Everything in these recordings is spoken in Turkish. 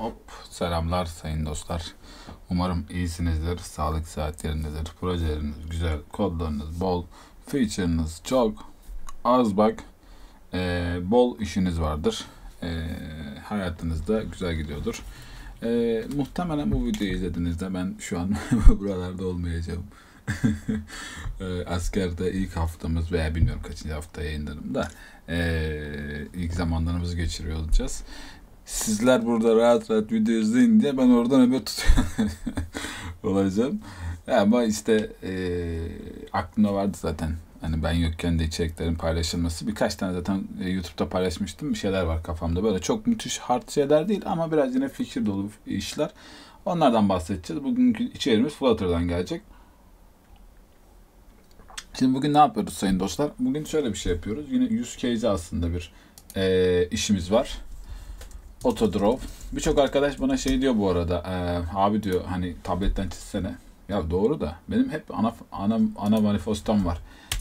Hop selamlar sayın dostlar. Umarım iyisinizdir. Sağlık saatlerindedir. Projeleriniz güzel. Kodlarınız bol. Feature'ınız çok. Az bak. Ee, bol işiniz vardır. Ee, hayatınızda güzel gidiyordur. Ee, muhtemelen bu videoyu izlediğinizde ben şu an buralarda olmayacağım. Ee, askerde ilk haftamız veya bilmiyorum kaçıncı hafta yayınlarım da ee, ilk zamanlarımızı geçiriyor olacağız. Sizler burada rahat rahat video izleyin diye ben oradan nöbet tutuyor olacağım. Ama işte ee, aklımda vardı zaten. Hani ben yokken de içeriklerin paylaşılması. Birkaç tane zaten e, YouTube'da paylaşmıştım. Bir şeyler var kafamda. Böyle çok müthiş hard şeyler değil ama biraz yine fikir dolu işler. Onlardan bahsedeceğiz. Bugünkü içeriğimiz Flutter'dan gelecek. Şimdi bugün ne yapıyoruz sayın dostlar? Bugün şöyle bir şey yapıyoruz. Yine use case aslında bir e, işimiz var. Autodraw. Birçok arkadaş bana şey diyor bu arada. E, abi diyor hani tabletten çizsene. Ya doğru da benim hep ana ana ana manifestom var.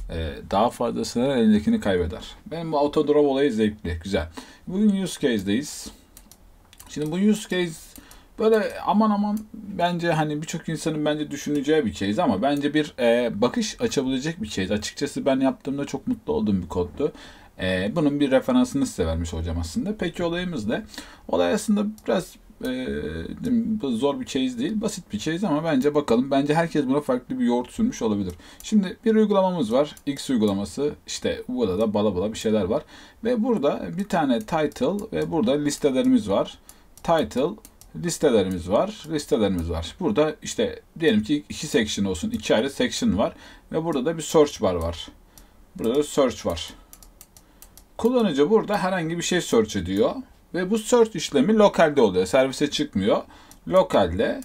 E, daha fazlasını elindekini kaybeder. Benim bu autodraw olayı zevkli, güzel. Bugün use case'deyiz. Şimdi bu use case böyle aman aman bence hani birçok insanın bence düşüneceği bir case ama bence bir e, bakış açabilecek bir case. Açıkçası ben yaptığımda çok mutlu olduğum bir koddu. E, bunun bir referansını size vermiş olacağım aslında. Peki olayımız ne? Olay aslında biraz e, zor bir case değil. Basit bir case ama bence bakalım. Bence herkes buna farklı bir yoğurt sürmüş olabilir. Şimdi bir uygulamamız var. X uygulaması. İşte burada da bala bala bir şeyler var. Ve burada bir tane title ve burada listelerimiz var. Title, listelerimiz var. Listelerimiz var. Burada işte diyelim ki iki section olsun. iki ayrı section var. Ve burada da bir search bar var. Burada da search var. Kullanıcı burada herhangi bir şey search ediyor. Ve bu search işlemi lokalde oluyor. Servise çıkmıyor. Lokalde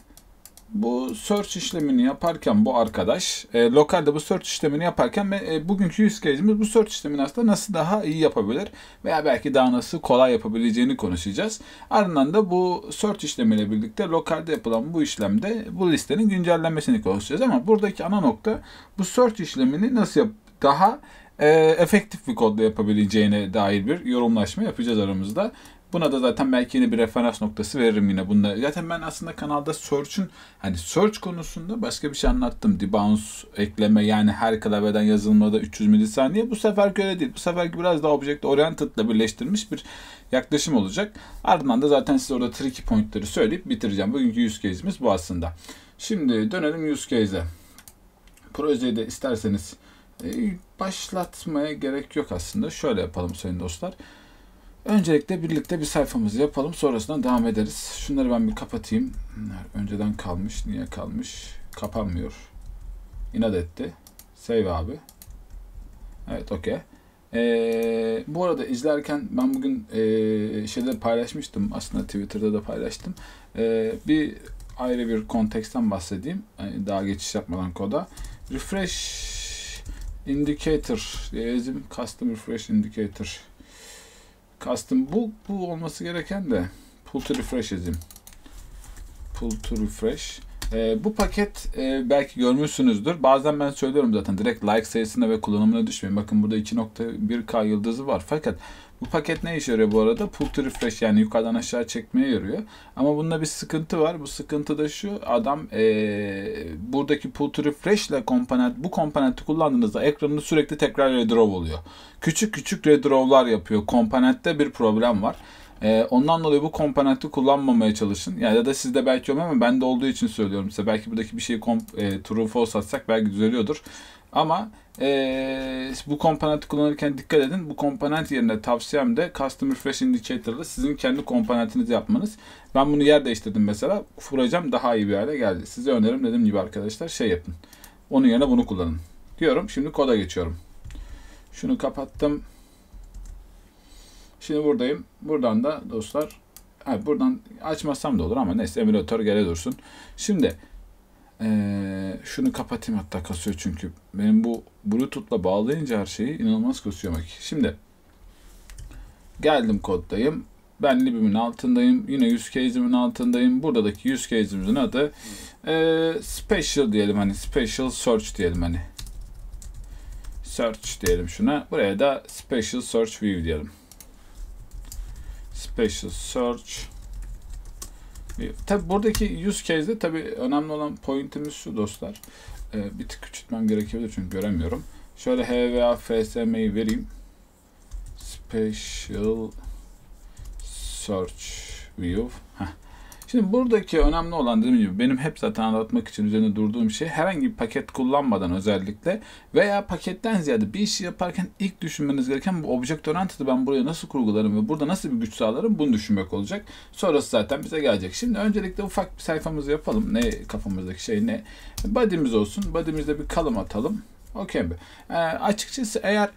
bu search işlemini yaparken bu arkadaş e, lokalde bu search işlemini yaparken e, bugünkü use case'imiz bu search işlemini aslında nasıl daha iyi yapabilir veya belki daha nasıl kolay yapabileceğini konuşacağız. Ardından da bu search işlemiyle birlikte lokalde yapılan bu işlemde bu listenin güncellenmesini konuşacağız ama buradaki ana nokta bu search işlemini nasıl yap daha e, efektif bir kodla yapabileceğine dair bir yorumlaşma yapacağız aramızda. Buna da zaten belki yine bir referans noktası veririm yine bunda. Zaten ben aslında kanalda search'ün hani search konusunda başka bir şey anlattım. Debounce ekleme yani her klavyeden yazılmada 300 milisaniye. Bu sefer öyle değil. Bu seferki biraz daha object oriented ile birleştirilmiş bir yaklaşım olacak. Ardından da zaten size orada tricky pointleri söyleyip bitireceğim. Bugünkü use case'imiz bu aslında. Şimdi dönelim use case'e. Projeyi de isterseniz başlatmaya gerek yok aslında. Şöyle yapalım sayın dostlar. Öncelikle birlikte bir sayfamızı yapalım. Sonrasında devam ederiz. Şunları ben bir kapatayım. Önceden kalmış. Niye kalmış? Kapanmıyor. İnat etti. Save abi. Evet okey. Ee, bu arada izlerken ben bugün e, şeyde paylaşmıştım. Aslında Twitter'da da paylaştım. Ee, bir ayrı bir konteksten bahsedeyim. Daha geçiş yapmadan koda. Refresh indicator diye yazayım. Custom refresh indicator Custom bu, bu olması gereken de pull to refresh yazayım. Pull to refresh. E, bu paket e, belki görmüşsünüzdür. Bazen ben söylüyorum zaten direkt like sayısına ve kullanımına düşmeyin. Bakın burada 2.1K yıldızı var. Fakat bu paket ne işe yarıyor bu arada? Pull to refresh yani yukarıdan aşağı çekmeye yarıyor. Ama bunda bir sıkıntı var. Bu sıkıntı da şu. Adam e, buradaki pull to refresh ile komponent bu komponenti kullandığınızda ekranını sürekli tekrar redraw oluyor. Küçük küçük redraw'lar yapıyor. Komponentte bir problem var. Ee, ondan dolayı bu komponenti kullanmamaya çalışın. Yani ya da sizde belki olmuyor ama bende olduğu için söylüyorum size. Belki buradaki bir şeyi komp- e, true false atsak belki düzeliyordur. Ama e, bu komponenti kullanırken dikkat edin. Bu komponent yerine tavsiyem de Custom Refresh Indicator'da sizin kendi komponentinizi yapmanız. Ben bunu yer değiştirdim mesela. Projem daha iyi bir hale geldi. Size önerim dediğim gibi arkadaşlar şey yapın. Onun yerine bunu kullanın. Diyorum. Şimdi koda geçiyorum. Şunu kapattım. Şimdi buradayım. Buradan da dostlar ha, buradan açmasam da olur ama neyse emülatör gele dursun. Şimdi ee, şunu kapatayım hatta kasıyor çünkü. Benim bu Bluetooth'la bağlayınca her şeyi inanılmaz kasıyor bak. Şimdi geldim koddayım. Ben lib'imin altındayım. Yine use case'imin altındayım. Buradaki use case'imizin adı e, special diyelim hani special search diyelim hani. Search diyelim şuna. Buraya da special search view diyelim. Special search Tabi buradaki use case'de tabi önemli olan pointimiz şu dostlar. Ee, bir tık küçültmem gerekebilir çünkü göremiyorum. Şöyle HVA FSM'yi vereyim. Special Search View. Heh. Şimdi buradaki önemli olan dediğim gibi benim hep zaten anlatmak için üzerinde durduğum şey herhangi bir paket kullanmadan özellikle veya paketten ziyade bir işi yaparken ilk düşünmeniz gereken bu Object Oriented'ı ben buraya nasıl kurgularım ve burada nasıl bir güç sağlarım bunu düşünmek olacak. Sonrası zaten bize gelecek. Şimdi öncelikle ufak bir sayfamızı yapalım. Ne kafamızdaki şey ne? Body'miz olsun. Body'mizde bir kalım atalım. Okey mi? Ee, açıkçası eğer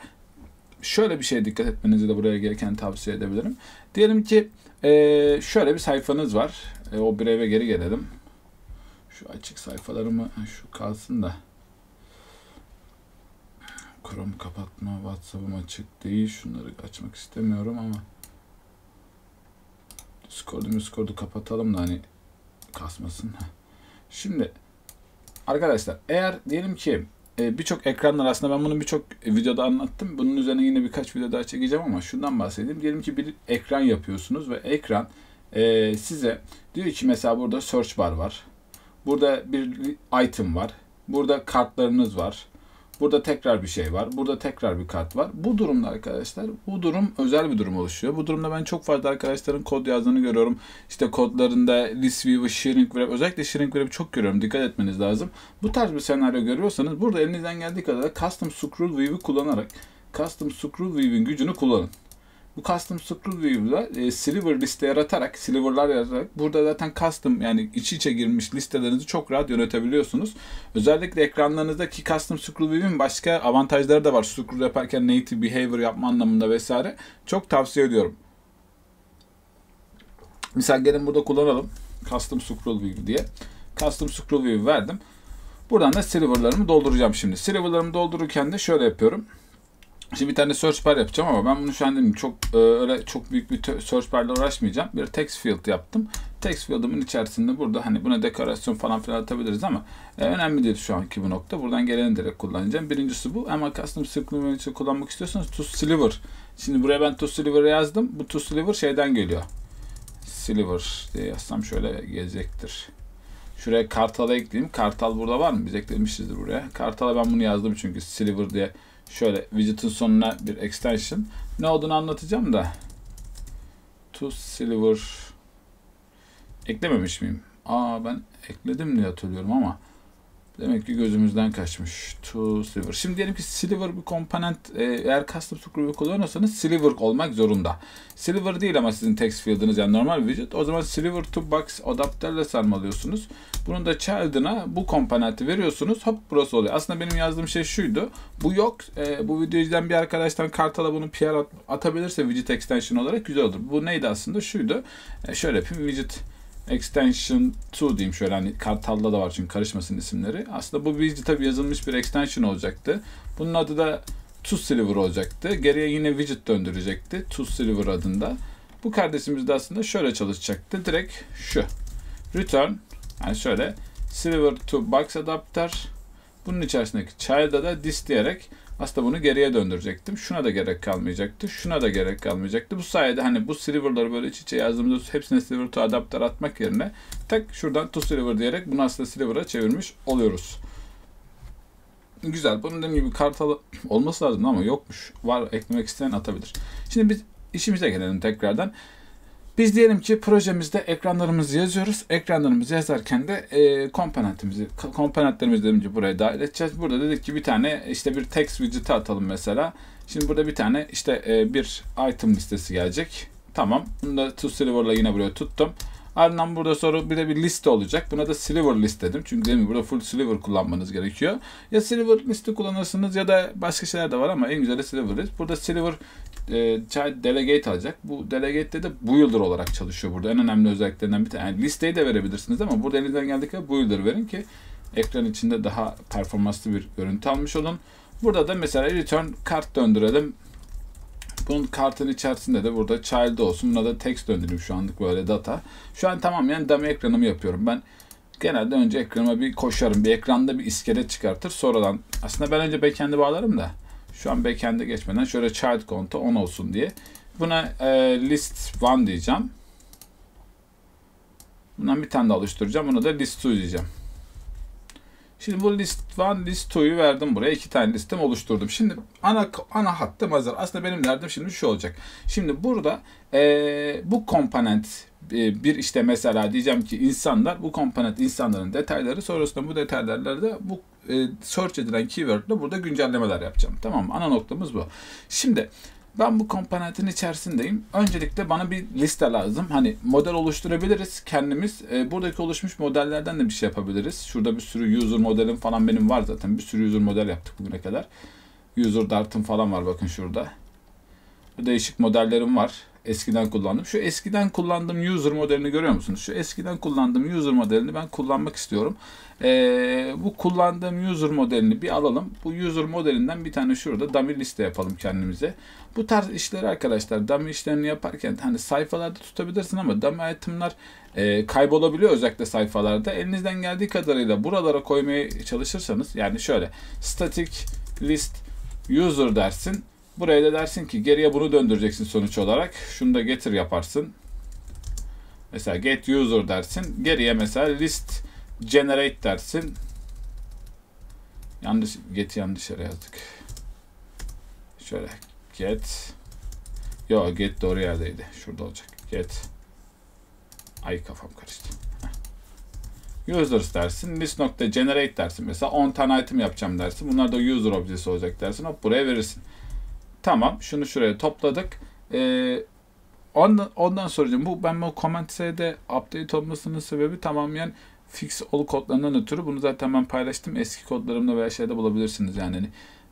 şöyle bir şeye dikkat etmenizi de buraya gereken tavsiye edebilirim. Diyelim ki e, şöyle bir sayfanız var. E, o bir eve geri gelelim. Şu açık sayfalarımı şu kalsın da. Chrome kapatma, WhatsApp'ım açık değil. Şunları açmak istemiyorum ama Discord'u Discord'u kapatalım da hani kasmasın. Şimdi arkadaşlar eğer diyelim ki e, birçok ekranlar aslında ben bunu birçok videoda anlattım. Bunun üzerine yine birkaç video daha çekeceğim ama şundan bahsedeyim. Diyelim ki bir ekran yapıyorsunuz ve ekran e, size diyor ki mesela burada search bar var. Burada bir item var. Burada kartlarınız var. Burada tekrar bir şey var. Burada tekrar bir kart var. Bu durumda arkadaşlar bu durum özel bir durum oluşuyor. Bu durumda ben çok fazla arkadaşların kod yazdığını görüyorum. İşte kodlarında list view, shrink wrap özellikle shrink wrap'i çok görüyorum. Dikkat etmeniz lazım. Bu tarz bir senaryo görüyorsanız burada elinizden geldiği kadar custom scroll view'i kullanarak custom scroll view'in gücünü kullanın. Bu custom scroll view'da e, sliver liste yaratarak, sliver'lar yaratarak burada zaten custom yani iç içe girmiş listelerinizi çok rahat yönetebiliyorsunuz. Özellikle ekranlarınızdaki custom scroll view'in başka avantajları da var. Scroll yaparken native behavior yapma anlamında vesaire. Çok tavsiye ediyorum. Misal gelin burada kullanalım. Custom scroll view diye. Custom scroll view verdim. Buradan da sliver'larımı dolduracağım şimdi. Sliver'larımı doldururken de şöyle yapıyorum. Şimdi bir tane search bar yapacağım ama ben bunu şu an dedim çok e, öyle çok büyük bir search barla uğraşmayacağım. Bir text field yaptım. Text field'ımın içerisinde burada hani buna dekorasyon falan filan atabiliriz ama e, önemli değil şu anki bu nokta. Buradan geleni direkt kullanacağım. Birincisi bu ama custom script'ını için kullanmak istiyorsanız to sliver. Şimdi buraya ben to sliver yazdım. Bu to sliver şeyden geliyor. Sliver diye yazsam şöyle gelecektir. Şuraya kartala ekleyeyim. Kartal burada var mı? Biz eklemişizdir buraya. Kartala ben bunu yazdım çünkü sliver diye Şöyle widget'ın sonuna bir extension. Ne olduğunu anlatacağım da. To Silver eklememiş miyim? Aa ben ekledim diye hatırlıyorum ama Demek ki gözümüzden kaçmış. To Silver. Şimdi diyelim ki Silver bir komponent e, eğer custom script kullanıyorsanız Silver olmak zorunda. Silver değil ama sizin text field'ınız yani normal widget. O zaman Silver to box adaptörle sarmalıyorsunuz. Bunun da child'ına bu komponenti veriyorsunuz. Hop burası oluyor. Aslında benim yazdığım şey şuydu. Bu yok. E, bu videoyu izleyen bir arkadaştan kartala bunu PR at, atabilirse widget extension olarak güzel olur. Bu neydi aslında? Şuydu. E, şöyle yapayım. Widget extension 2 diyeyim şöyle hani Kartal'da da var çünkü karışmasın isimleri. Aslında bu bir tabi yazılmış bir extension olacaktı. Bunun adı da ToSliver olacaktı. Geriye yine widget döndürecekti. ToSliver adında. Bu kardeşimiz de aslında şöyle çalışacaktı. Direkt şu. Return yani şöyle Silver to Box Adapter bunun içerisindeki child'a da this diyerek aslında bunu geriye döndürecektim. Şuna da gerek kalmayacaktı. Şuna da gerek kalmayacaktı. Bu sayede hani bu sliver'ları böyle iç içe yazdığımızda hepsine sliver to adapter atmak yerine tek şuradan to sliver diyerek bunu aslında sliver'a çevirmiş oluyoruz. Güzel. Bunun dediğim gibi kartalı olması lazım ama yokmuş. Var eklemek isteyen atabilir. Şimdi biz işimize gelelim tekrardan. Biz diyelim ki projemizde ekranlarımızı yazıyoruz. Ekranlarımızı yazarken de e, komponentimizi, komponentlerimizi demince buraya dahil edeceğiz. Burada dedik ki bir tane işte bir text widget'ı atalım mesela. Şimdi burada bir tane işte e, bir item listesi gelecek. Tamam. Bunu da to silver'la yine buraya tuttum. Ardından burada sonra bir de bir liste olacak. Buna da silver list dedim. Çünkü demin burada full silver kullanmanız gerekiyor. Ya silver listi kullanırsınız ya da başka şeyler de var ama en güzeli silver list. Burada silver e, delegate alacak. Bu delegate'de de builder olarak çalışıyor burada. En önemli özelliklerinden bir tane. Yani listeyi de verebilirsiniz ama burada elinizden geldikçe builder verin ki ekran içinde daha performanslı bir görüntü almış olun. Burada da mesela return kart döndürelim. Bunun kartın içerisinde de burada child olsun. Buna da text döndüreyim şu anlık böyle data. Şu an tamam yani dummy ekranımı yapıyorum. Ben genelde önce ekranıma bir koşarım. Bir ekranda bir iskelet çıkartır. Sonradan aslında ben önce backend'i bağlarım da. Şu an backend'e geçmeden şöyle child count'a 10 olsun diye. Buna e, list 1 diyeceğim. Bundan bir tane daha oluşturacağım. Bunu da list 2 diyeceğim. Şimdi bu list 1, list 2'yu verdim buraya. iki tane listem oluşturdum. Şimdi ana ana hattım hazır. Aslında benim derdim şimdi şu olacak. Şimdi burada e, bu komponent bir işte mesela diyeceğim ki insanlar bu komponent insanların detayları sonrasında bu detaylarla bu e, search edilen keyword ile burada güncellemeler yapacağım. Tamam mı? Ana noktamız bu. Şimdi ben bu komponentin içerisindeyim. Öncelikle bana bir liste lazım. Hani model oluşturabiliriz kendimiz. E, buradaki oluşmuş modellerden de bir şey yapabiliriz. Şurada bir sürü user modelim falan benim var zaten. Bir sürü user model yaptık bugüne kadar. User dart'ım falan var bakın şurada. Değişik modellerim var eskiden kullandım. Şu eskiden kullandığım user modelini görüyor musunuz? Şu eskiden kullandığım user modelini ben kullanmak istiyorum. Ee, bu kullandığım user modelini bir alalım. Bu user modelinden bir tane şurada dummy liste yapalım kendimize. Bu tarz işleri arkadaşlar dummy işlerini yaparken hani sayfalarda tutabilirsin ama dummy item'lar e, kaybolabiliyor özellikle sayfalarda. Elinizden geldiği kadarıyla buralara koymaya çalışırsanız yani şöyle static list user dersin Buraya da dersin ki geriye bunu döndüreceksin sonuç olarak. Şunu da getir yaparsın. Mesela get user dersin. Geriye mesela list generate dersin. Yanlış get yanlış yere yazdık. Şöyle get Yo get doğru yerdeydi. Şurada olacak. Get Ay kafam karıştı. Users dersin. List nokta generate dersin. Mesela 10 tane item yapacağım dersin. Bunlar da user objesi olacak dersin. Hop buraya verirsin. Tamam. Şunu şuraya topladık. Ee, ondan, ondan sonra bu ben bu comment S'de update olmasının sebebi tamamen fix all kodlarından ötürü. Bunu zaten ben paylaştım. Eski kodlarımda veya şeyde bulabilirsiniz yani. Hani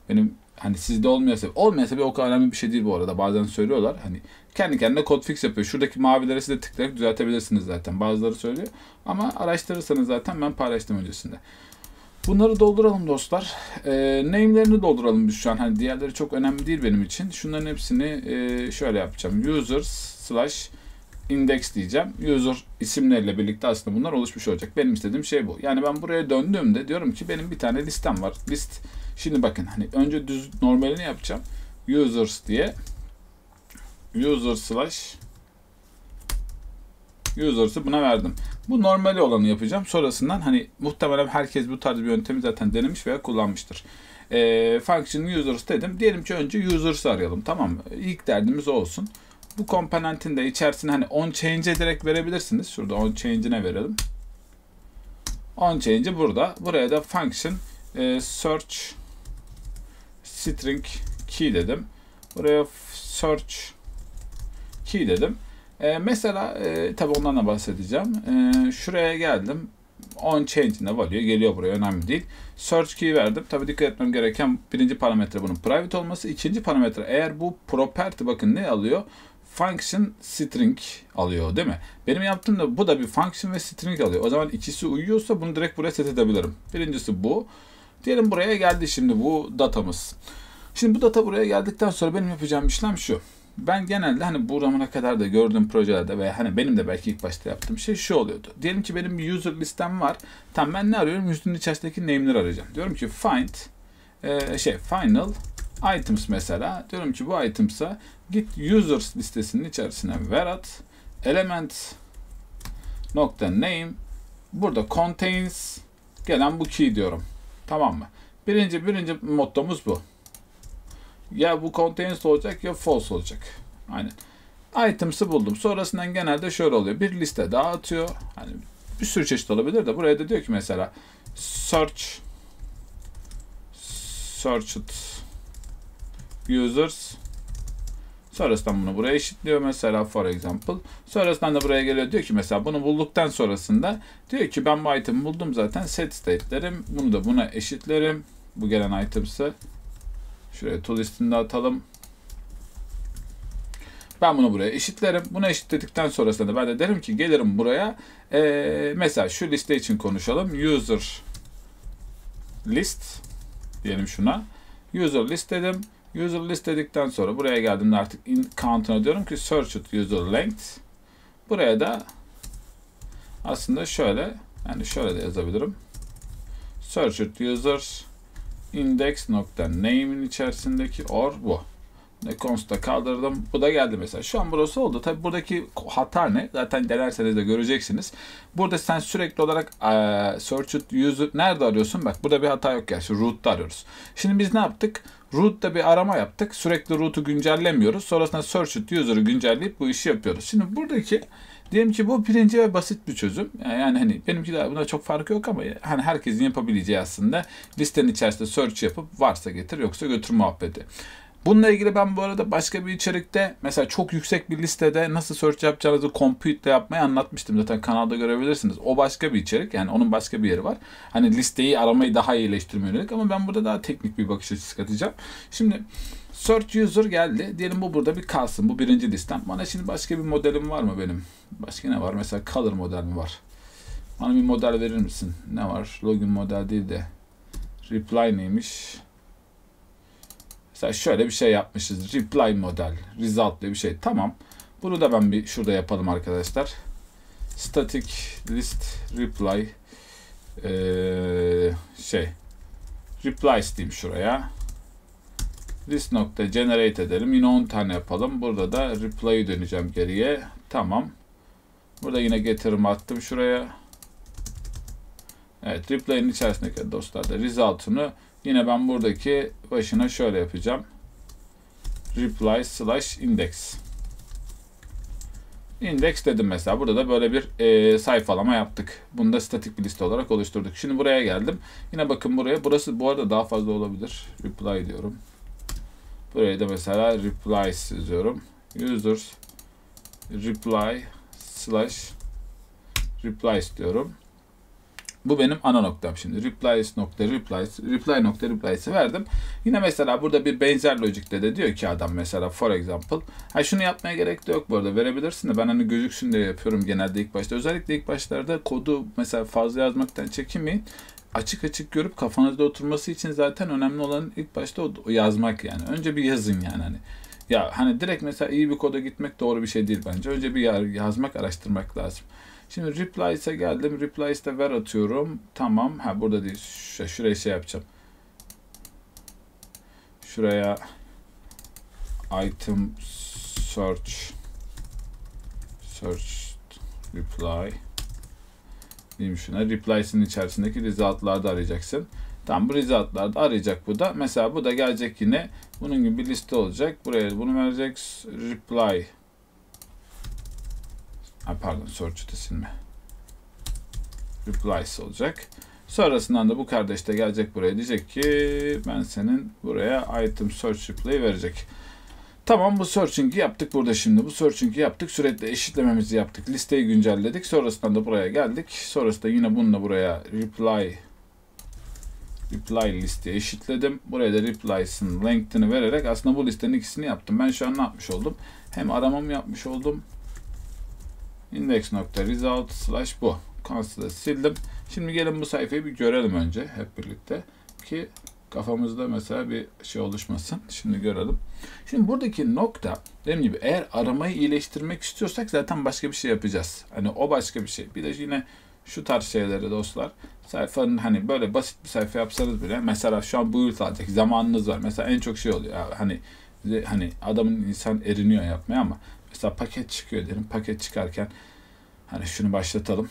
benim hani sizde olmuyorsa olmuyorsa bir o kadar önemli bir şey değil bu arada. Bazen söylüyorlar. Hani kendi kendine kod fix yapıyor. Şuradaki mavilere siz de tıklayarak düzeltebilirsiniz zaten. Bazıları söylüyor. Ama araştırırsanız zaten ben paylaştım öncesinde. Bunları dolduralım dostlar. E, name'lerini dolduralım biz şu an. Hani diğerleri çok önemli değil benim için. Şunların hepsini e, şöyle yapacağım. Users slash index diyeceğim. User isimleriyle birlikte aslında bunlar oluşmuş olacak. Benim istediğim şey bu. Yani ben buraya döndüğümde diyorum ki benim bir tane listem var. List. Şimdi bakın hani önce düz normalini yapacağım. Users diye user slash users'ı buna verdim. Bu normali olanı yapacağım. Sonrasından hani muhtemelen herkes bu tarz bir yöntemi zaten denemiş veya kullanmıştır. E, function users dedim. Diyelim ki önce users'ı arayalım tamam mı? İlk derdimiz o olsun. Bu komponentin de içerisine hani on change'e direkt verebilirsiniz. Şurada on change'ine verelim. On change'i burada. Buraya da function e, search string key dedim. Buraya search key dedim. E, mesela e, tabi ondan da bahsedeceğim. E, şuraya geldim. On change'ine value geliyor buraya önemli değil. Search key verdim. Tabi dikkat etmem gereken birinci parametre bunun private olması. ikinci parametre eğer bu property bakın ne alıyor? Function string alıyor değil mi? Benim yaptığım da bu da bir function ve string alıyor. O zaman ikisi uyuyorsa bunu direkt buraya set edebilirim. Birincisi bu. Diyelim buraya geldi şimdi bu datamız. Şimdi bu data buraya geldikten sonra benim yapacağım işlem şu ben genelde hani bu zamana kadar da gördüğüm projelerde ve hani benim de belki ilk başta yaptığım şey şu oluyordu. Diyelim ki benim bir user listem var. Tam ben ne arıyorum? User'ın içerisindeki name'leri arayacağım. Diyorum ki find e, şey final items mesela. Diyorum ki bu items'a git users listesinin içerisine ver at element nokta name burada contains gelen bu key diyorum. Tamam mı? Birinci birinci mottomuz bu. Ya bu contains olacak ya false olacak. Aynen. Items'ı buldum. Sonrasından genelde şöyle oluyor. Bir liste daha atıyor. Hani bir sürü çeşit olabilir de buraya da diyor ki mesela search searched users Sonrasında bunu buraya eşitliyor mesela for example. Sonrasında da buraya geliyor diyor ki mesela bunu bulduktan sonrasında diyor ki ben bu item buldum zaten set state'lerim. Bunu da buna eşitlerim. Bu gelen items'ı Şuraya to listinde atalım. Ben bunu buraya eşitlerim. Bunu eşitledikten sonrasında da ben de derim ki gelirim buraya. Ee, mesela şu liste için konuşalım. User list diyelim şuna. User list dedim. User list dedikten sonra buraya geldiğimde artık in count'una diyorum ki search user length. Buraya da aslında şöyle yani şöyle de yazabilirim. Search it user index nokta name'in içerisindeki or bu. Const'a kaldırdım. Bu da geldi mesela. Şu an burası oldu. Tabi buradaki hata ne? Zaten denerseniz de göreceksiniz. Burada sen sürekli olarak e, search user nerede arıyorsun? Bak burada bir hata yok gerçi. Root'ta arıyoruz. Şimdi biz ne yaptık? Root'ta bir arama yaptık. Sürekli root'u güncellemiyoruz. Sonrasında search user'ı güncelleyip bu işi yapıyoruz. Şimdi buradaki Diyelim ki bu birinci ve basit bir çözüm. Yani hani benimki de buna çok farkı yok ama hani herkesin yapabileceği aslında listenin içerisinde search yapıp varsa getir yoksa götür muhabbeti. Bununla ilgili ben bu arada başka bir içerikte mesela çok yüksek bir listede nasıl search yapacağınızı compute ile yapmayı anlatmıştım. Zaten kanalda görebilirsiniz. O başka bir içerik. Yani onun başka bir yeri var. Hani listeyi aramayı daha iyileştirmeye yönelik ama ben burada daha teknik bir bakış açısı katacağım. Şimdi search user geldi. Diyelim bu burada bir kalsın. Bu birinci listem. Bana şimdi başka bir modelim var mı benim? Başka ne var? Mesela color model mi var? Bana bir model verir misin? Ne var? Login model değil de reply neymiş? Mesela şöyle bir şey yapmışız. Reply model. Result diye bir şey. Tamam. Bunu da ben bir şurada yapalım arkadaşlar. Static list reply ee, şey replies diyeyim şuraya. List nokta generate edelim. Yine 10 tane yapalım. Burada da reply'ı döneceğim geriye. Tamam. Burada yine getirimi attım şuraya. Evet reply'in içerisindeki dostlar da result'unu yine ben buradaki başına şöyle yapacağım. Reply slash index. Index dedim mesela. Burada da böyle bir e, sayfalama yaptık. Bunu da statik bir liste olarak oluşturduk. Şimdi buraya geldim. Yine bakın buraya. Burası bu arada daha fazla olabilir. Reply diyorum. Buraya da mesela replies yazıyorum. Users reply slash replies diyorum. Bu benim ana noktam şimdi. Replies nokta replies, reply nokta replies'i verdim. Yine mesela burada bir benzer lojikte de diyor ki adam mesela for example. Ha şunu yapmaya gerek de yok bu arada. Verebilirsin de ben hani gözüksün diye yapıyorum genelde ilk başta. Özellikle ilk başlarda kodu mesela fazla yazmaktan çekinmeyin açık açık görüp kafanızda oturması için zaten önemli olan ilk başta o, o yazmak yani. Önce bir yazın yani hani. Ya hani direkt mesela iyi bir koda gitmek doğru bir şey değil bence. Önce bir yazmak, araştırmak lazım. Şimdi replies'e geldim. Replies'te ver atıyorum. Tamam. Ha burada değil. Şuraya, şuraya şey yapacağım. Şuraya item search search reply diyeyim şuna. Replies'in içerisindeki result'larda arayacaksın. Tam bu result'larda arayacak bu da. Mesela bu da gelecek yine. Bunun gibi bir liste olacak. Buraya bunu verecek. Reply. Ha, pardon search'ü de silme. Replies olacak. Sonrasından da bu kardeş de gelecek buraya diyecek ki ben senin buraya item search reply verecek. Tamam bu searching'i yaptık burada şimdi. Bu searching'i yaptık. Sürekli eşitlememizi yaptık. Listeyi güncelledik. Sonrasında da buraya geldik. Sonrasında yine bununla buraya reply reply listeye eşitledim. Buraya da replies'ın length'ini vererek aslında bu listenin ikisini yaptım. Ben şu an ne yapmış oldum? Hem aramamı yapmış oldum. Index nokta result slash bu. Constant'ı sildim. Şimdi gelin bu sayfayı bir görelim önce hep birlikte ki kafamızda mesela bir şey oluşmasın. Şimdi görelim. Şimdi buradaki nokta dediğim gibi eğer aramayı iyileştirmek istiyorsak zaten başka bir şey yapacağız. Hani o başka bir şey. Bir de yine şu tarz şeyleri dostlar sayfanın hani böyle basit bir sayfa yapsanız bile mesela şu an build alacak zamanınız var. Mesela en çok şey oluyor hani hani adamın insan eriniyor yapmaya ama mesela paket çıkıyor diyelim. Paket çıkarken hani şunu başlatalım.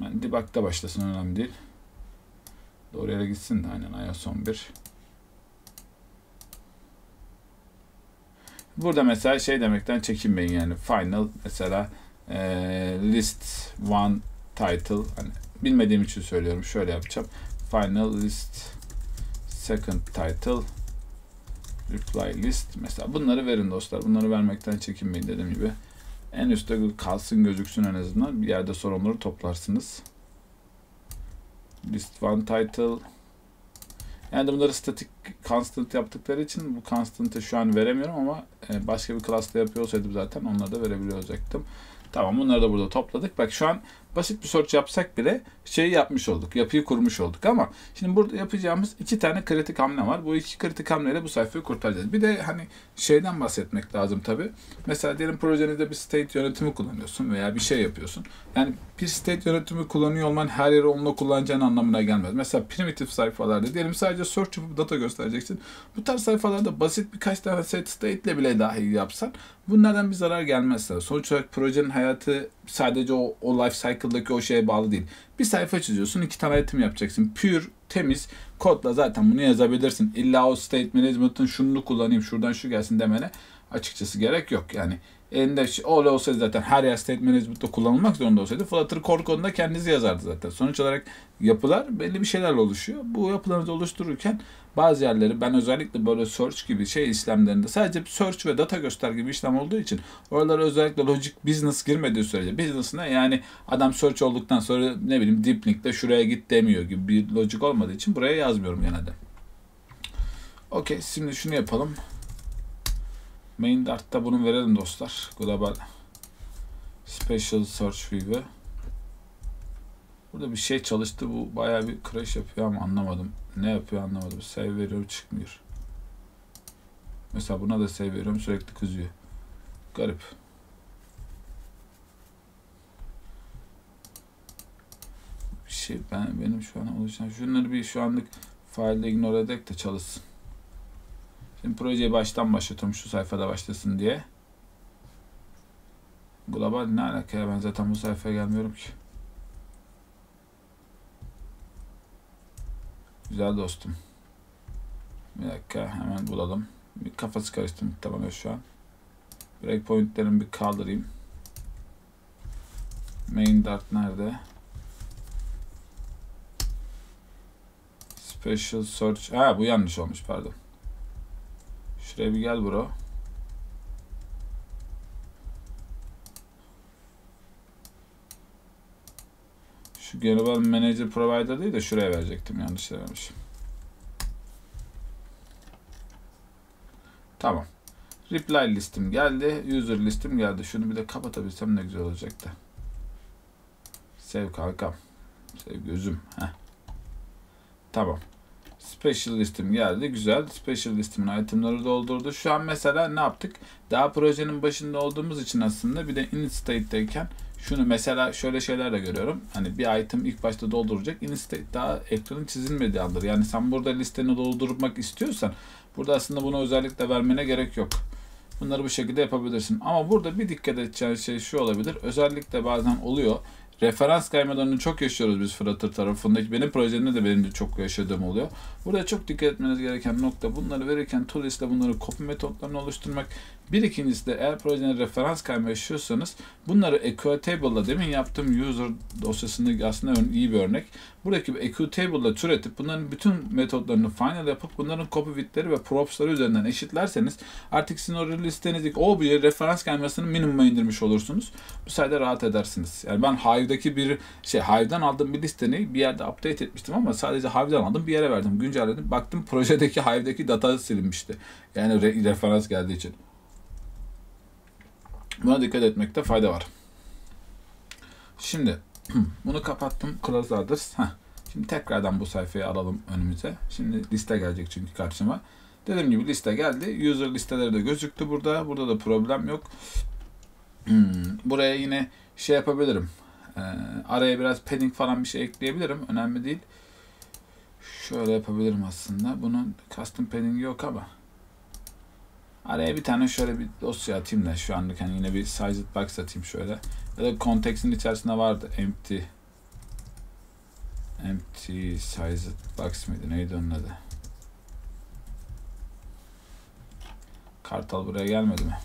Yani debug'da başlasın önemli değil. Doğru yere gitsin de aynen iOS 11. Burada mesela şey demekten çekinmeyin yani. Final mesela e, list one title hani bilmediğim için söylüyorum şöyle yapacağım. Final list second title reply list. Mesela bunları verin dostlar bunları vermekten çekinmeyin dediğim gibi. En üstte kalsın gözüksün en azından. Bir yerde sorunları toplarsınız. List one title yani bunları statik constant yaptıkları için bu constant'ı şu an veremiyorum ama e, başka bir class'ta yapıyor olsaydım zaten onları da verebiliyor olacaktım. Tamam bunları da burada topladık. Bak şu an basit bir search yapsak bile şeyi yapmış olduk. Yapıyı kurmuş olduk ama şimdi burada yapacağımız iki tane kritik hamle var. Bu iki kritik hamleyle bu sayfayı kurtaracağız. Bir de hani şeyden bahsetmek lazım tabii. Mesela diyelim projenizde bir state yönetimi kullanıyorsun veya bir şey yapıyorsun. Yani bir state yönetimi kullanıyor olman her yeri onunla kullanacağın anlamına gelmez. Mesela primitif sayfalarda diyelim sadece search yapıp data göstereceksin. Bu tarz sayfalarda basit birkaç tane set state ile bile dahi yapsan bunlardan bir zarar gelmez. Sonuç olarak projenin hayatı sadece o, o life cycle'daki o şeye bağlı değil. Bir sayfa çiziyorsun, iki tane item yapacaksın. Pure, temiz kodla zaten bunu yazabilirsin. İlla o state management'ın şunu kullanayım, şuradan şu gelsin demene açıkçası gerek yok. Yani şey, öyle olsaydı zaten her yer state management'ta kullanılmak zorunda olsaydı Flutter core kodunda kendisi yazardı zaten. Sonuç olarak yapılar belli bir şeylerle oluşuyor. Bu yapılarınızı oluştururken bazı yerleri ben özellikle böyle search gibi şey işlemlerinde sadece search ve data göster gibi işlem olduğu için oralara özellikle logic business girmediği sürece business ne yani adam search olduktan sonra ne bileyim deep link'te şuraya git demiyor gibi bir logic olmadığı için buraya yazmıyorum genelde. Okey şimdi şunu yapalım. Main Dart'ta bunu verelim dostlar. Global Special Search View'e. Burada bir şey çalıştı. Bu bayağı bir crash yapıyor ama anlamadım. Ne yapıyor anlamadım. Save veriyorum çıkmıyor. Mesela buna da save veriyorum sürekli kızıyor. Garip. Bir şey ben benim şu an oluşan şunları bir şu anlık failde ignore edek de çalışsın. Şimdi projeyi baştan başlatıyorum şu sayfada başlasın diye. Global ne alaka ya ben zaten bu sayfaya gelmiyorum ki. Güzel dostum. Bir dakika hemen bulalım. Bir kafası karıştı muhtemelen şu an. Breakpoint'lerimi bir kaldırayım. Main Dart nerede? Special Search. Ha bu yanlış olmuş pardon. Şuraya bir gel bro. Şu Global Manager Provider değil de şuraya verecektim. Yanlış vermişim. Tamam. Reply listim geldi. User listim geldi. Şunu bir de kapatabilsem ne güzel olacaktı. Sev kankam. Sev gözüm. Heh. Tamam. Special listim geldi. Güzel. Special listimin itemları doldurdu. Şu an mesela ne yaptık? Daha projenin başında olduğumuz için aslında bir de init state'deyken şunu mesela şöyle şeyler de görüyorum. Hani bir item ilk başta dolduracak. Init state daha ekranın çizilmediği andır. Yani sen burada listeni doldurmak istiyorsan burada aslında bunu özellikle vermene gerek yok. Bunları bu şekilde yapabilirsin. Ama burada bir dikkat edeceğin şey şu olabilir. Özellikle bazen oluyor referans kaymalarını çok yaşıyoruz biz Flutter tarafındaki. Benim projemde de benim de çok yaşadığım oluyor. Burada çok dikkat etmeniz gereken nokta bunları verirken Toolist ile bunları copy metotlarını oluşturmak. Bir ikincisi de eğer projenin referans kayma yaşıyorsanız bunları equatable'la demin yaptığım user dosyasında aslında iyi bir örnek. Buradaki equatable'la türetip bunların bütün metotlarını final yapıp bunların copy width'leri ve props'ları üzerinden eşitlerseniz artık sizin o listenizdeki o bir referans kaymasını minimuma indirmiş olursunuz. Bu sayede rahat edersiniz. Yani ben Hive'daki bir şey Hive'dan aldığım bir listeni bir yerde update etmiştim ama sadece Hive'dan aldım bir yere verdim güncelledim. Baktım projedeki Hive'daki data silinmişti. Yani re- referans geldiği için. Buna dikkat etmekte fayda var. Şimdi bunu kapattım. Close Others. Şimdi tekrardan bu sayfayı alalım önümüze. Şimdi liste gelecek çünkü karşıma. Dediğim gibi liste geldi. User listeleri de gözüktü burada. Burada da problem yok. Hmm. Buraya yine şey yapabilirim. Ee, araya biraz padding falan bir şey ekleyebilirim. Önemli değil. Şöyle yapabilirim aslında. Bunun custom padding yok ama Araya bir tane şöyle bir dosya atayım da şu anlık hani yine bir sized box atayım şöyle. Ya da konteksin içerisinde vardı empty empty sized box mıydı neydi onun adı? Kartal buraya gelmedi mi?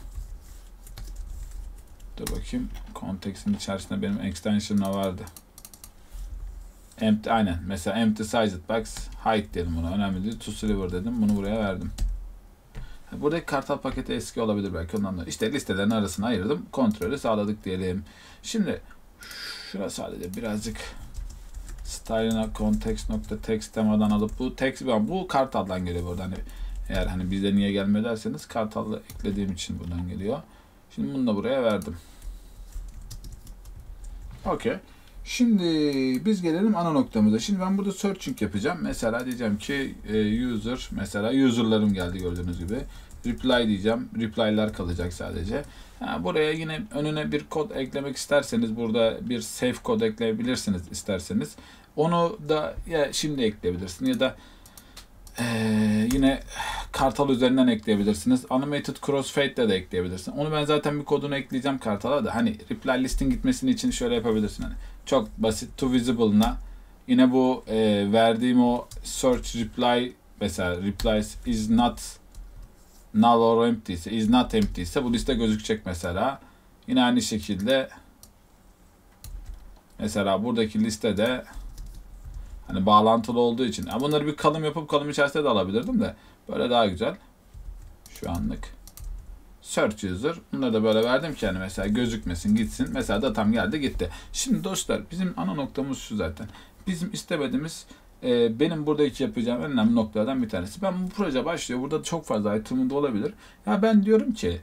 Dur bakayım. Konteksin içerisinde benim extension'la vardı. Empty aynen. Mesela empty sized box height dedim buna. Önemli değil. To sliver dedim. Bunu buraya verdim. Buradaki kartal paketi eski olabilir belki ondan da. İşte listelerin arasına ayırdım. Kontrolü sağladık diyelim. Şimdi şuna sadece birazcık style'ına context.text temadan alıp bu text bu kartaldan geliyor buradan. Hani eğer hani bize niye gelmiyor derseniz kartalla eklediğim için buradan geliyor. Şimdi bunu da buraya verdim. Okey. Şimdi biz gelelim ana noktamıza. Şimdi ben burada searching yapacağım. Mesela diyeceğim ki e, user, mesela user'larım geldi gördüğünüz gibi. Reply diyeceğim. Reply'lar kalacak sadece. Ha, buraya yine önüne bir kod eklemek isterseniz burada bir safe kod ekleyebilirsiniz isterseniz. Onu da ya şimdi ekleyebilirsin ya da ee, yine Kartal üzerinden ekleyebilirsiniz. Animated Crossfade de ekleyebilirsin. Onu ben zaten bir kodunu ekleyeceğim Kartal'a da. Hani reply listin gitmesini için şöyle yapabilirsin. Hani çok basit to visible'ına yine bu e, verdiğim o search reply mesela replies is not null or empty ise is not empty ise bu liste gözükecek mesela. Yine aynı şekilde mesela buradaki listede Hani bağlantılı olduğu için. Yani bunları bir kalım yapıp kalım içerisinde de alabilirdim de. Böyle daha güzel. Şu anlık. Search user. Bunları da böyle verdim ki hani mesela gözükmesin gitsin. Mesela datam geldi gitti. Şimdi dostlar bizim ana noktamız şu zaten. Bizim istemediğimiz e, benim buradaki yapacağım en önemli noktalardan bir tanesi. Ben bu proje başlıyor. Burada çok fazla item'ım da olabilir. Ya ben diyorum ki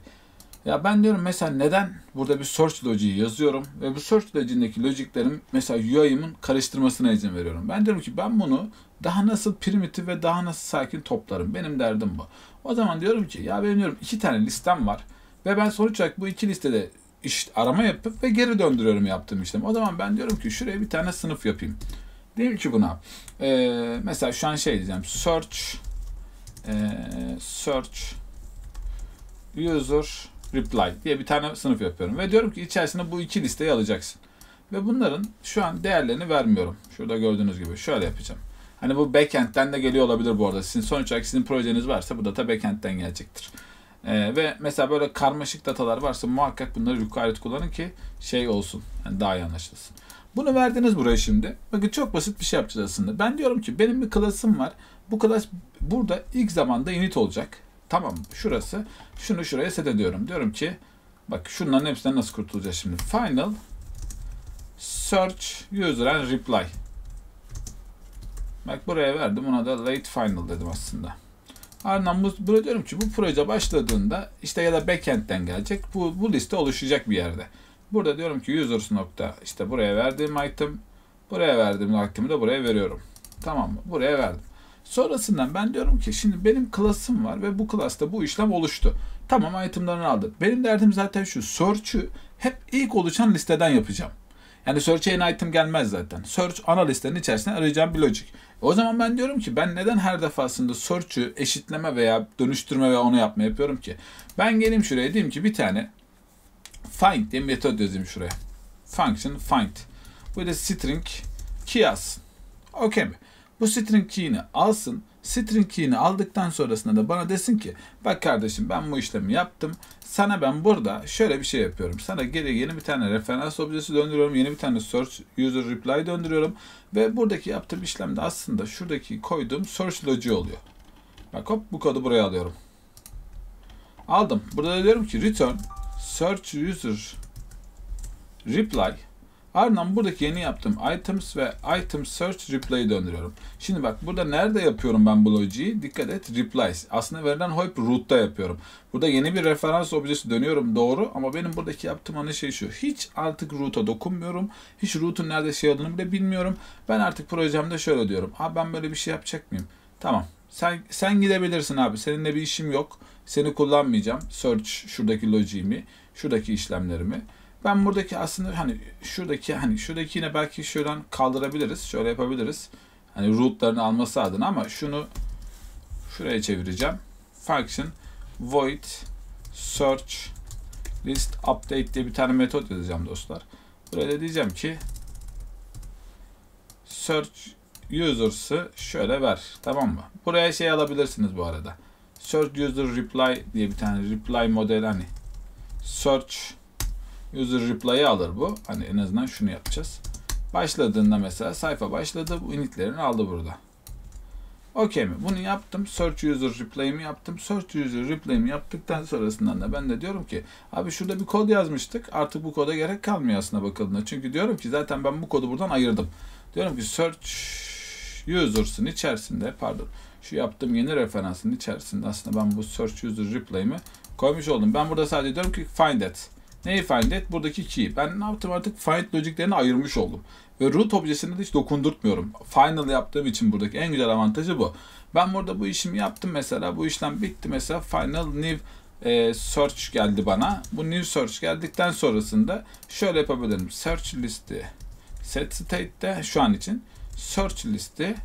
ya ben diyorum mesela neden burada bir search logic'i yazıyorum ve bu search logic'indeki logiklerim mesela UI'ımın karıştırmasına izin veriyorum. Ben diyorum ki ben bunu daha nasıl primitif ve daha nasıl sakin toplarım. Benim derdim bu. O zaman diyorum ki ya benim diyorum iki tane listem var ve ben sonuç olarak bu iki listede iş, arama yapıp ve geri döndürüyorum yaptığım işlem. O zaman ben diyorum ki şuraya bir tane sınıf yapayım. Diyeyim ki buna e, mesela şu an şey diyeceğim search e, search user reply diye bir tane sınıf yapıyorum. Ve diyorum ki içerisine bu iki listeyi alacaksın. Ve bunların şu an değerlerini vermiyorum. Şurada gördüğünüz gibi. Şöyle yapacağım. Hani bu backend'den de geliyor olabilir bu arada. Sizin sonuç olarak sizin projeniz varsa bu data backend'den gelecektir. Ee, ve mesela böyle karmaşık datalar varsa muhakkak bunları required kullanın ki şey olsun. Yani daha iyi anlaşılsın. Bunu verdiniz buraya şimdi. Bakın çok basit bir şey yapacağız aslında. Ben diyorum ki benim bir klasım var. Bu klas burada ilk zamanda init olacak. Tamam şurası. Şunu şuraya set ediyorum. Diyorum ki bak şunların hepsinden nasıl kurtulacağız şimdi. Final search user and reply. Bak buraya verdim. Ona da late final dedim aslında. Ardından bu, buraya diyorum ki bu proje başladığında işte ya da backend'den gelecek. Bu, bu liste oluşacak bir yerde. Burada diyorum ki users nokta işte buraya verdiğim item buraya verdiğim item'i de buraya veriyorum. Tamam mı? Buraya verdim. Sonrasından ben diyorum ki şimdi benim klasım var ve bu klasta bu işlem oluştu. Tamam itemlarını aldı. Benim derdim zaten şu. Search'ü hep ilk oluşan listeden yapacağım. Yani search'e yeni item gelmez zaten. Search ana listenin içerisinde arayacağım bir logic. O zaman ben diyorum ki ben neden her defasında search'ü eşitleme veya dönüştürme ve onu yapma yapıyorum ki? Ben geleyim şuraya diyeyim ki bir tane find diye metot yazayım şuraya. Function find. Bu da string key yazsın. Okey mi? Bu string key'ini alsın. String key'ini aldıktan sonrasında da bana desin ki bak kardeşim ben bu işlemi yaptım. Sana ben burada şöyle bir şey yapıyorum. Sana geri yeni bir tane referans objesi döndürüyorum. Yeni bir tane search user reply döndürüyorum. Ve buradaki yaptığım işlemde aslında şuradaki koyduğum search logic oluyor. Bak hop bu kodu buraya alıyorum. Aldım. Burada da diyorum ki return search user reply Ardından buradaki yeni yaptığım items ve item search reply'yi döndürüyorum. Şimdi bak burada nerede yapıyorum ben bu logiyi? Dikkat et replies. Aslında verilen hop root'ta yapıyorum. Burada yeni bir referans objesi dönüyorum doğru ama benim buradaki yaptığım ana şey şu. Hiç artık root'a dokunmuyorum. Hiç root'un nerede şey olduğunu bile bilmiyorum. Ben artık projemde şöyle diyorum. Abi ben böyle bir şey yapacak mıyım? Tamam. Sen sen gidebilirsin abi. Seninle bir işim yok. Seni kullanmayacağım. Search şuradaki logiğimi, şuradaki işlemlerimi. Ben buradaki aslında hani şuradaki hani şuradaki yine belki şuradan kaldırabiliriz. Şöyle yapabiliriz. Hani rootlarını alması adına ama şunu şuraya çevireceğim. Function void search list update diye bir tane metot yazacağım dostlar. Buraya da diyeceğim ki search users'ı şöyle ver. Tamam mı? Buraya şey alabilirsiniz bu arada. Search user reply diye bir tane reply model hani search User reply'ı alır bu. Hani en azından şunu yapacağız. Başladığında mesela sayfa başladı. Bu initlerini aldı burada. Okey mi? Bunu yaptım. Search user replay'imi yaptım. Search user replay'imi yaptıktan sonrasından da ben de diyorum ki abi şurada bir kod yazmıştık. Artık bu koda gerek kalmıyor aslında bakıldığında. Çünkü diyorum ki zaten ben bu kodu buradan ayırdım. Diyorum ki search users'ın içerisinde pardon şu yaptığım yeni referansın içerisinde aslında ben bu search user replay'imi koymuş oldum. Ben burada sadece diyorum ki find it. Neyi find et? Buradaki key. Ben ne yaptım artık find logiklerini ayırmış oldum. Ve root objesini de hiç dokundurtmuyorum. Final yaptığım için buradaki en güzel avantajı bu. Ben burada bu işimi yaptım mesela. Bu işlem bitti mesela. Final new e, search geldi bana. Bu new search geldikten sonrasında şöyle yapabilirim. Search listi set state'de şu an için search listi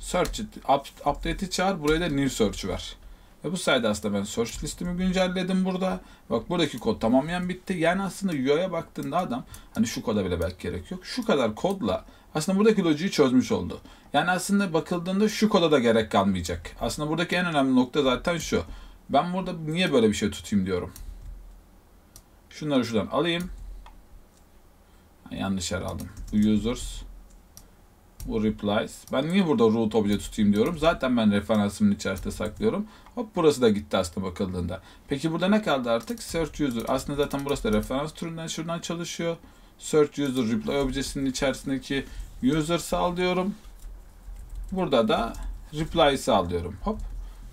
search up, update'i çağır. Buraya da new search ver. Ve bu sayede aslında ben search listimi güncelledim burada. Bak buradaki kod tamamen bitti. Yani aslında UI'ye baktığında adam hani şu koda bile belki gerek yok. Şu kadar kodla aslında buradaki lojiyi çözmüş oldu. Yani aslında bakıldığında şu koda da gerek kalmayacak. Aslında buradaki en önemli nokta zaten şu. Ben burada niye böyle bir şey tutayım diyorum. Şunları şuradan alayım. Yanlış yer aldım. Users bu replies. Ben niye burada root obje tutayım diyorum. Zaten ben referansımın içerisinde saklıyorum. Hop burası da gitti aslında bakıldığında. Peki burada ne kaldı artık? Search user. Aslında zaten burası da referans türünden şuradan çalışıyor. Search user reply objesinin içerisindeki user sağlıyorum. Burada da reply sağlıyorum. Hop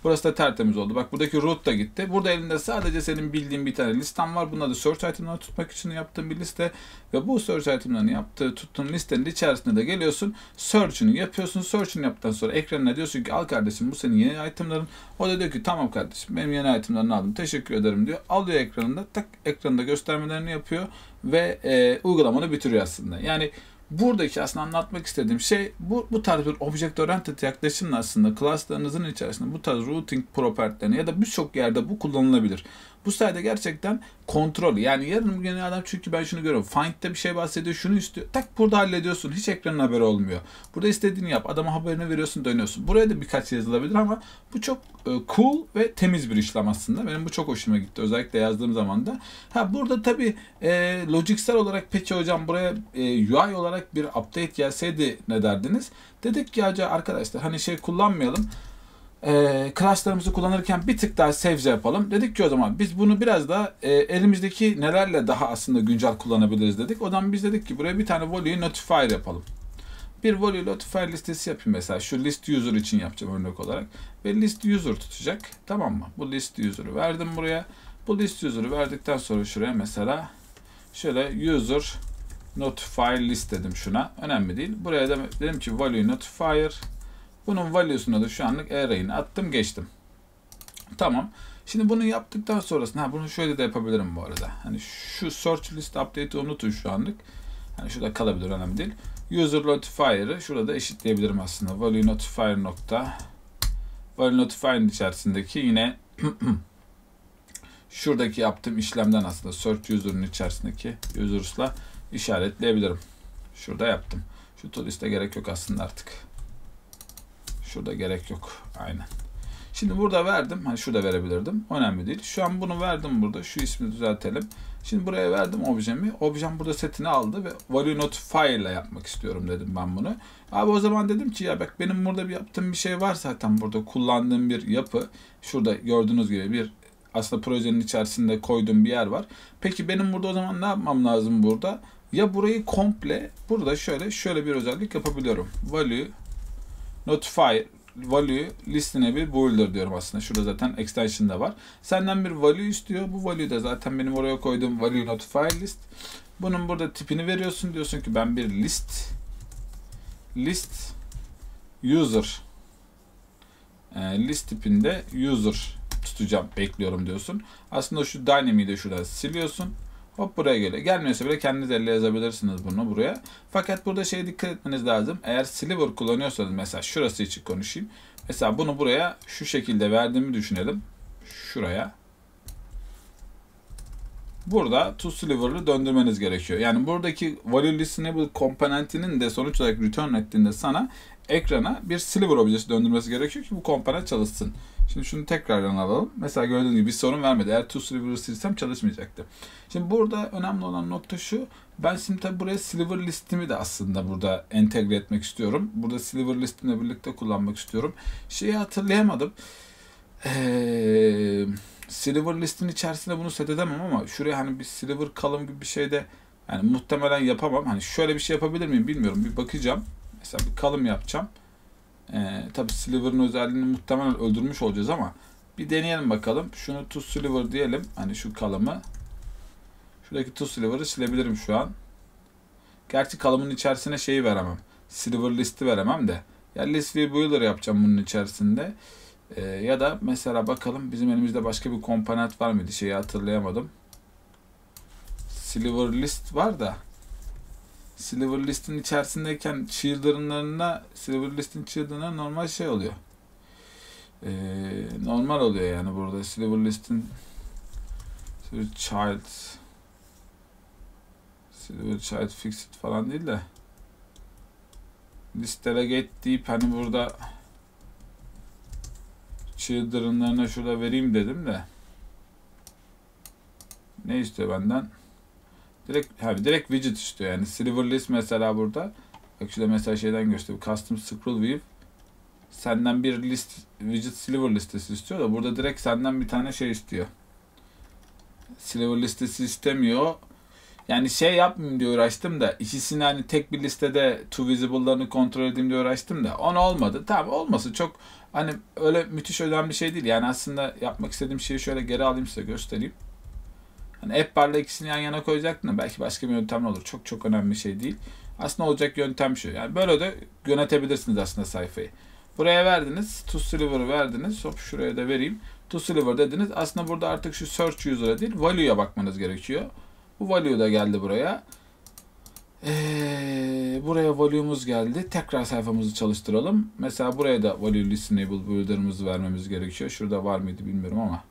Burası da tertemiz oldu. Bak buradaki root da gitti. Burada elinde sadece senin bildiğin bir tane listem var. Bunda da search item'ları tutmak için yaptığım bir liste. Ve bu search item'larını yaptığı, tuttuğun listenin içerisinde de geliyorsun. Search'ünü yapıyorsun. Search'ünü yaptıktan sonra ekranına diyorsun ki al kardeşim bu senin yeni item'ların. O da diyor ki tamam kardeşim benim yeni item'larını aldım. Teşekkür ederim diyor. Alıyor ekranında. Tak ekranında göstermelerini yapıyor. Ve e, uygulamanı bitiriyor aslında. Yani buradaki aslında anlatmak istediğim şey bu, bu tarz bir object oriented yaklaşımla aslında classlarınızın içerisinde bu tarz routing propertilerini ya da birçok yerde bu kullanılabilir. Bu sayede gerçekten kontrol. Yani yarın bir adam çünkü ben şunu görüyorum. Find'de bir şey bahsediyor, şunu istiyor. Tak burada hallediyorsun. Hiç ekranın haberi olmuyor. Burada istediğini yap. Adama haberini veriyorsun, dönüyorsun. Buraya da birkaç yazılabilir ama bu çok e, cool ve temiz bir işlem aslında. Benim bu çok hoşuma gitti. Özellikle yazdığım zaman da. Ha burada tabii e, logiksel olarak peki hocam buraya e, UI olarak bir update gelseydi ne derdiniz? Dedik ki acaba arkadaşlar hani şey kullanmayalım e, classlarımızı kullanırken bir tık daha save yapalım. Dedik ki o zaman biz bunu biraz da e, elimizdeki nelerle daha aslında güncel kullanabiliriz dedik. O zaman biz dedik ki buraya bir tane value notifier yapalım. Bir value notifier listesi yapayım mesela. Şu list user için yapacağım örnek olarak. Ve list user tutacak. Tamam mı? Bu list user'ı verdim buraya. Bu list user'ı verdikten sonra şuraya mesela şöyle user notifier list dedim şuna. Önemli değil. Buraya da dedim ki value notifier bunun value'suna da şu anlık array'ini attım geçtim. Tamam. Şimdi bunu yaptıktan sonrasında ha bunu şöyle de yapabilirim bu arada. Hani şu search list update'i unutun şu anlık. Hani şurada kalabilir önemli değil. User notifier'ı şurada eşitleyebilirim aslında. Value notifier nokta value notifier'ın içerisindeki yine şuradaki yaptığım işlemden aslında search user'ın içerisindeki users'la işaretleyebilirim. Şurada yaptım. Şu to liste gerek yok aslında artık. Şurada gerek yok. Aynen. Şimdi burada verdim. Hani şurada verebilirdim. Önemli değil. Şu an bunu verdim burada. Şu ismi düzeltelim. Şimdi buraya verdim objemi. Objem burada setini aldı ve value notify ile yapmak istiyorum dedim ben bunu. Abi o zaman dedim ki ya bak benim burada bir yaptığım bir şey var zaten burada kullandığım bir yapı. Şurada gördüğünüz gibi bir aslında projenin içerisinde koyduğum bir yer var. Peki benim burada o zaman ne yapmam lazım burada? Ya burayı komple burada şöyle şöyle bir özellik yapabiliyorum. Value notify value listenable boiler diyorum aslında. Şurada zaten extension da var. Senden bir value istiyor. Bu value de zaten benim oraya koyduğum value notify list. Bunun burada tipini veriyorsun. Diyorsun ki ben bir list list user e, list tipinde user tutacağım, bekliyorum diyorsun. Aslında şu dynamic'i de şurada siliyorsun. Hop buraya geliyor. Gelmiyorsa bile kendiniz elle yazabilirsiniz bunu buraya. Fakat burada şey dikkat etmeniz lazım. Eğer sliver kullanıyorsanız mesela şurası için konuşayım. Mesela bunu buraya şu şekilde verdiğimi düşünelim. Şuraya. Burada to sliver'ı döndürmeniz gerekiyor. Yani buradaki value listenable komponentinin de sonuç olarak return ettiğinde sana ekrana bir sliver objesi döndürmesi gerekiyor ki bu komponent çalışsın. Şimdi şunu tekrardan alalım. Mesela gördüğünüz gibi bir sorun vermedi. Eğer to sliver silsem çalışmayacaktı. Şimdi burada önemli olan nokta şu. Ben şimdi tabi buraya sliver listimi de aslında burada entegre etmek istiyorum. Burada sliver listimle birlikte kullanmak istiyorum. Şeyi hatırlayamadım. Ee, sliver listin içerisinde bunu set edemem ama şuraya hani bir sliver column gibi bir şey de yani muhtemelen yapamam. Hani şöyle bir şey yapabilir miyim bilmiyorum. Bir bakacağım. Mesela bir column yapacağım. Ee, tabi Sliver'ın özelliğini muhtemelen öldürmüş olacağız ama bir deneyelim bakalım. Şunu to Sliver diyelim. Hani şu kalımı Şuradaki to sliver'ı silebilirim şu an. Gerçi kalımın içerisine şeyi veremem. Sliver listi veremem de. Ya list rebuilder yapacağım bunun içerisinde. Ee, ya da mesela bakalım bizim elimizde başka bir komponent var mıydı? Şeyi hatırlayamadım. Sliver list var da Silver List'in içerisindeyken children'larına Silver List'in children'a normal şey oluyor. Ee, normal oluyor yani burada Silver List'in Silver Child Silver Child Fixed falan değil de list delegate deyip hani burada children'larına şurada vereyim dedim de ne istiyor benden? Direkt, abi direkt widget istiyor yani. Silver list mesela burada. Bak şurada mesela şeyden gösteriyor. Custom scroll view. Senden bir list widget silver listesi istiyor da burada direkt senden bir tane şey istiyor. Silver listesi istemiyor. Yani şey yapmayayım diye uğraştım da ikisini hani tek bir listede to visible'larını kontrol edeyim diye uğraştım da on olmadı. Tamam olması çok hani öyle müthiş önemli şey değil. Yani aslında yapmak istediğim şeyi şöyle geri alayım size göstereyim. Hani app barla ikisini yan yana koyacaktın da belki başka bir yöntemle olur. Çok çok önemli bir şey değil. Aslında olacak yöntem şu. Yani böyle de yönetebilirsiniz aslında sayfayı. Buraya verdiniz. To Sliver'ı verdiniz. Hop şuraya da vereyim. To Sliver dediniz. Aslında burada artık şu search user'a değil value'ya bakmanız gerekiyor. Bu value da geldi buraya. Ee, buraya value'muz geldi. Tekrar sayfamızı çalıştıralım. Mesela buraya da value listenable builder'ımızı vermemiz gerekiyor. Şurada var mıydı bilmiyorum ama.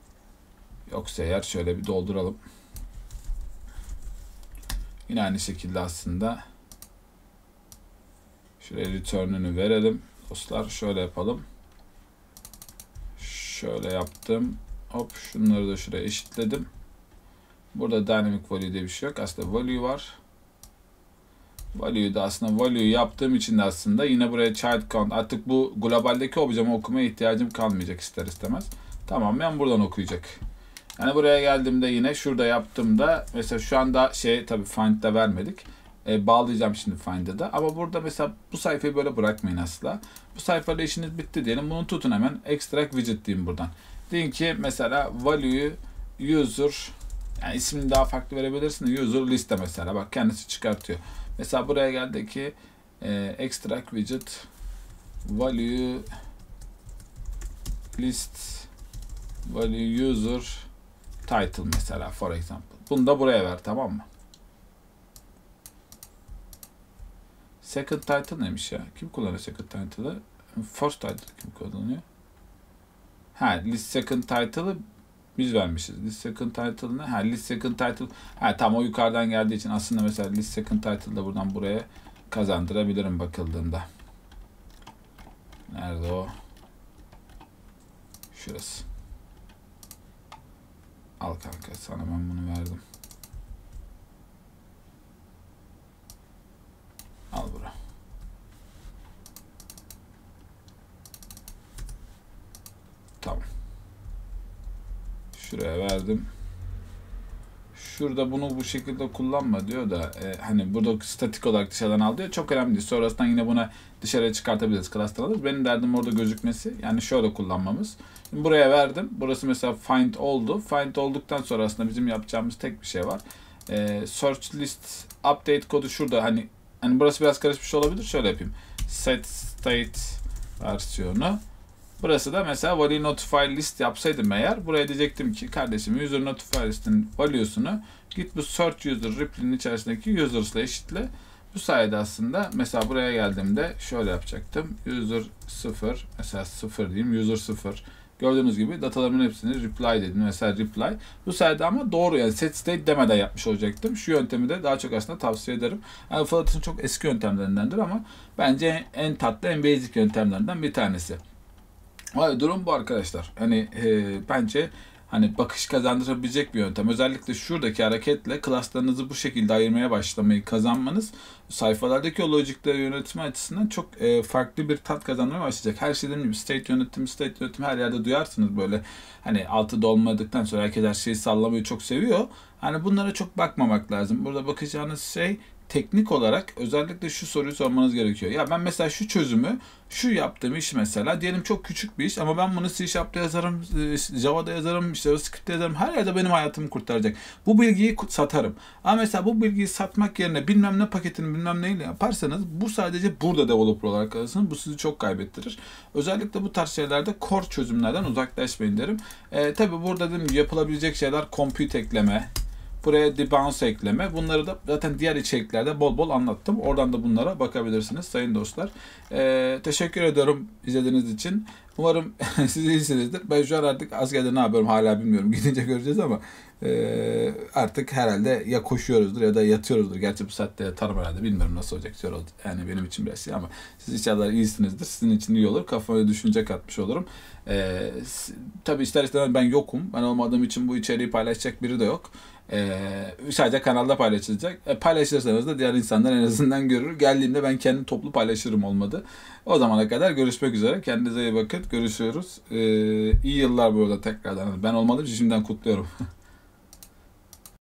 Yoksa eğer şöyle bir dolduralım. Yine aynı şekilde aslında şuraya return'ünü verelim. Dostlar şöyle yapalım. Şöyle yaptım. Hop şunları da şuraya eşitledim. Burada dynamic value diye bir şey yok. Aslında value var. Value'yu da aslında value yaptığım için de aslında yine buraya child count. Artık bu globaldeki objemi okumaya ihtiyacım kalmayacak ister istemez. Tamamen buradan okuyacak. Yani buraya geldiğimde yine şurada yaptığımda mesela şu anda şey tabi find'da vermedik. E, bağlayacağım şimdi find'da da. Ama burada mesela bu sayfayı böyle bırakmayın asla. Bu sayfayla işiniz bitti diyelim. Bunu tutun hemen. Extract widget diyeyim buradan. Deyin ki mesela value user yani ismini daha farklı verebilirsin. User liste mesela. Bak kendisi çıkartıyor. Mesela buraya geldi ki e, extract widget value list value user title mesela for example. Bunu da buraya ver tamam mı? Second title neymiş ya? Kim kullanıyor second title'ı? First title kim kullanıyor? Ha, list second title'ı biz vermişiz. List second title ne? Ha, list second title. Ha, tam o yukarıdan geldiği için aslında mesela list second title da buradan buraya kazandırabilirim bakıldığında. Nerede o? Şurası. Al kanka sana ben bunu verdim. Al bura. Tamam. Şuraya verdim. Şurada bunu bu şekilde kullanma diyor da e, hani burada statik olarak dışarıdan al diyor. Çok önemli değil. Sonrasında yine buna dışarıya çıkartabiliriz. Class'tan alırız. Benim derdim orada gözükmesi. Yani şöyle kullanmamız. Şimdi buraya verdim. Burası mesela find oldu. Find olduktan sonra aslında bizim yapacağımız tek bir şey var. E, search list update kodu şurada. Hani hani burası biraz karışmış olabilir. Şöyle yapayım. Set state versiyonu. Burası da mesela value notify list yapsaydım eğer buraya diyecektim ki kardeşim user notify list'in value'sunu git bu search user reply'nin içerisindeki users'la eşitle. Bu sayede aslında mesela buraya geldiğimde şöyle yapacaktım. User 0 mesela 0 diyeyim user 0 Gördüğünüz gibi datalarımın hepsini reply dedim. Mesela reply. Bu sayede ama doğru yani set state demeden yapmış olacaktım. Şu yöntemi de daha çok aslında tavsiye ederim. Yani Flutt'ın çok eski yöntemlerindendir ama bence en tatlı en basic yöntemlerinden bir tanesi. Hayır, durum bu arkadaşlar. Hani e, bence hani bakış kazandırabilecek bir yöntem. Özellikle şuradaki hareketle klaslarınızı bu şekilde ayırmaya başlamayı kazanmanız sayfalardaki o logikleri yönetme açısından çok e, farklı bir tat kazanmaya başlayacak. Her şeyden gibi state yönetimi, state yönetimi her yerde duyarsınız böyle. Hani altı dolmadıktan sonra herkes her şeyi sallamayı çok seviyor. Hani bunlara çok bakmamak lazım. Burada bakacağınız şey teknik olarak özellikle şu soruyu sormanız gerekiyor. Ya ben mesela şu çözümü, şu yaptığım iş mesela diyelim çok küçük bir iş ama ben bunu C Sharp'ta yazarım, e, Java'da yazarım, işte Script'te yazarım. Her yerde benim hayatımı kurtaracak. Bu bilgiyi satarım. Ama mesela bu bilgiyi satmak yerine bilmem ne paketini bilmem neyle yaparsanız bu sadece burada developer olarak kalırsınız. Bu sizi çok kaybettirir. Özellikle bu tarz şeylerde core çözümlerden uzaklaşmayın derim. E, tabii burada dedim yapılabilecek şeyler compute ekleme, Buraya debounce ekleme. Bunları da zaten diğer içeriklerde bol bol anlattım. Oradan da bunlara bakabilirsiniz sayın dostlar. Ee, teşekkür ediyorum izlediğiniz için. Umarım siz iyisinizdir. Ben şu an artık askerde ne yapıyorum hala bilmiyorum. Gidince göreceğiz ama e, artık herhalde ya koşuyoruzdur ya da yatıyoruzdur. Gerçi bu saatte yatarım herhalde. Bilmiyorum nasıl olacak. Yani benim için biraz şey ama siz inşallah iyisinizdir. Sizin için iyi olur. Kafama düşünce katmış olurum. Ee, tabii ister istemez ben yokum. Ben olmadığım için bu içeriği paylaşacak biri de yok. Ee, sadece kanalda paylaşılacak. E, paylaşırsanız da diğer insanlar en azından görür. Geldiğimde ben kendim toplu paylaşırım olmadı. O zamana kadar görüşmek üzere. Kendinize iyi bakın. Görüşüyoruz. Ee, iyi yıllar bu arada tekrardan. Ben olmadım şimdiden kutluyorum.